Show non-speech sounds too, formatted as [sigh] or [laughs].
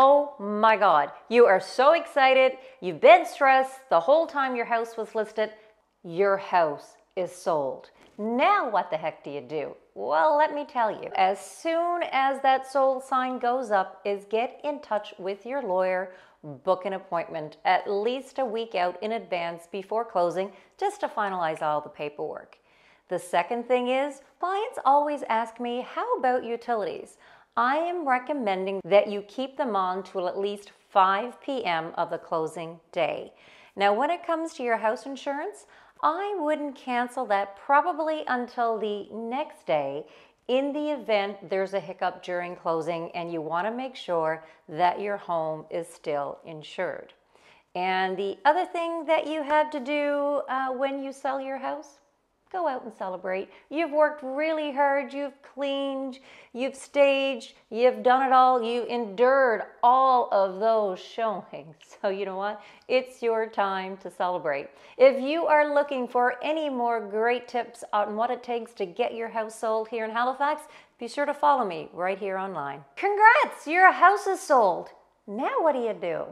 Oh my God, you are so excited. You've been stressed the whole time your house was listed. Your house is sold. Now, what the heck do you do? Well, let me tell you. As soon as that sold sign goes up, is get in touch with your lawyer, book an appointment at least a week out in advance before closing just to finalize all the paperwork. The second thing is, clients always ask me, how about utilities? I am recommending that you keep them on till at least 5 p.m. of the closing day. Now, when it comes to your house insurance, I wouldn't cancel that probably until the next day in the event there's a hiccup during closing and you want to make sure that your home is still insured. And the other thing that you have to do uh, when you sell your house, Go out and celebrate. You've worked really hard. You've cleaned, you've staged, you've done it all. You endured all of those showings. [laughs] So, you know what? It's your time to celebrate. If you are looking for any more great tips on what it takes to get your house sold here in Halifax, be sure to follow me right here online. Congrats! Your house is sold. Now, what do you do?